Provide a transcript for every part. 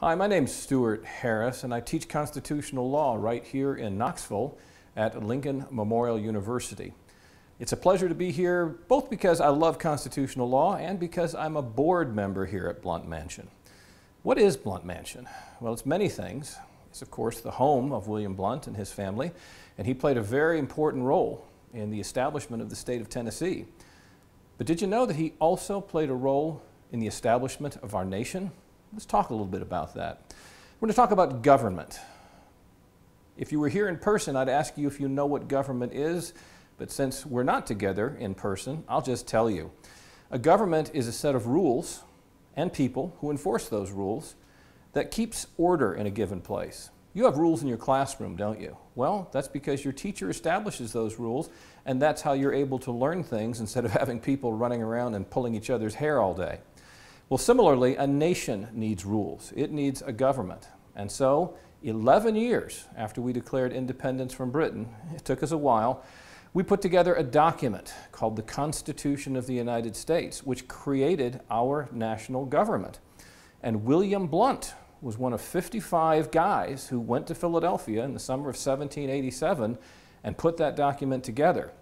Hi, my name's Stewart Harris, and I teach constitutional law right here in Knoxville at Lincoln Memorial University. It's a pleasure to be here, both because I love constitutional law and because I'm a board member here at Blount Mansion. What is Blount Mansion? Well, it's many things. It's, of course, the home of William Blount and his family, and he played a very important role in the establishment of the state of Tennessee. But did you know that he also played a role in the establishment of our nation? Let's talk a little bit about that. We're going to talk about government. If you were here in person, I'd ask you if you know what government is, but since we're not together in person, I'll just tell you. A government is a set of rules and people who enforce those rules that keeps order in a given place. You have rules in your classroom, don't you? Well, that's because your teacher establishes those rules, and that's how you're able to learn things instead of having people running around and pulling each other's hair all day. Well, similarly, a nation needs rules. It needs a government. And so, 11 years after we declared independence from Britain, it took us a while, we put together a document called the Constitution of the United States, which created our national government. And William Blount was one of 55 guys who went to Philadelphia in the summer of 1787 and put that document together.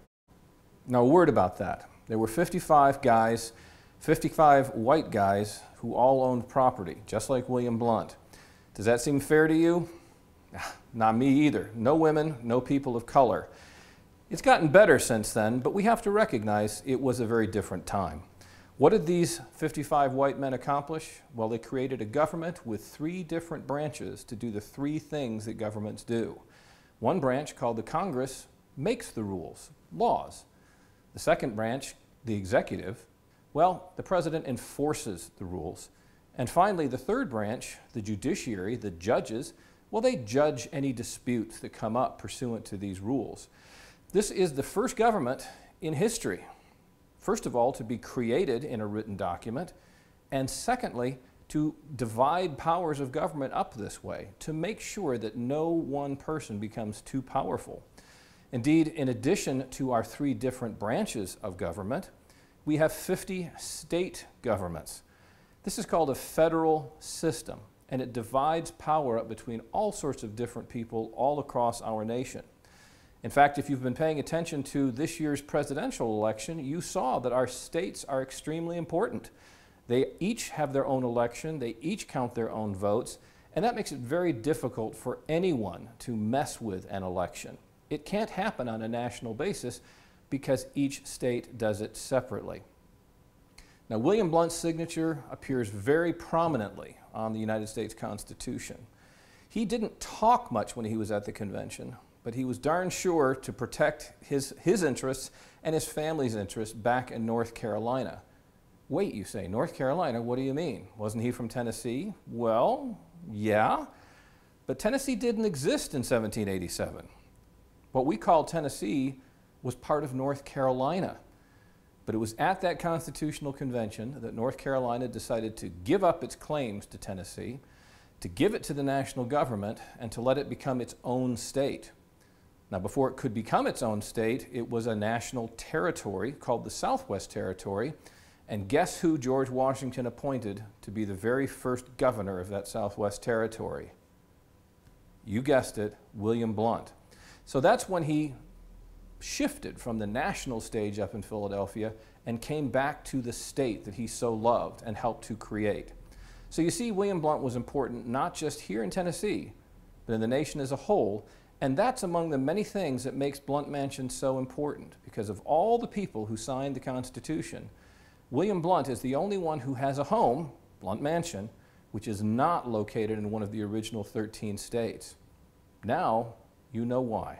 Now, a word about that. There were 55 guys 55 white guys who all owned property, just like William Blount. Does that seem fair to you? Not me either. No women, no people of color. It's gotten better since then, but we have to recognize it was a very different time. What did these 55 white men accomplish? Well, they created a government with three different branches to do the three things that governments do. One branch, called the Congress, makes the rules, laws. The second branch, the executive, well, the president enforces the rules. And finally, the third branch, the judiciary, the judges, well, they judge any disputes that come up pursuant to these rules. This is the first government in history, first of all, to be created in a written document, and secondly, to divide powers of government up this way, to make sure that no one person becomes too powerful. Indeed, in addition to our three different branches of government, we have 50 state governments. This is called a federal system, and it divides power up between all sorts of different people all across our nation. In fact, if you've been paying attention to this year's presidential election, you saw that our states are extremely important. They each have their own election, they each count their own votes, and that makes it very difficult for anyone to mess with an election. It can't happen on a national basis because each state does it separately. Now, William Blount's signature appears very prominently on the United States Constitution. He didn't talk much when he was at the convention, but he was darn sure to protect his, his interests and his family's interests back in North Carolina. Wait, you say, North Carolina, what do you mean? Wasn't he from Tennessee? Well, yeah, but Tennessee didn't exist in 1787. What we call Tennessee was part of North Carolina. But it was at that constitutional convention that North Carolina decided to give up its claims to Tennessee, to give it to the national government, and to let it become its own state. Now, before it could become its own state, it was a national territory called the Southwest Territory. And guess who George Washington appointed to be the very first governor of that Southwest Territory? You guessed it, William Blount. So that's when he shifted from the national stage up in Philadelphia and came back to the state that he so loved and helped to create. So you see, William Blount was important not just here in Tennessee, but in the nation as a whole. And that's among the many things that makes Blount Mansion so important. Because of all the people who signed the Constitution, William Blount is the only one who has a home, Blount Mansion, which is not located in one of the original 13 states. Now, you know why.